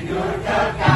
in your cup.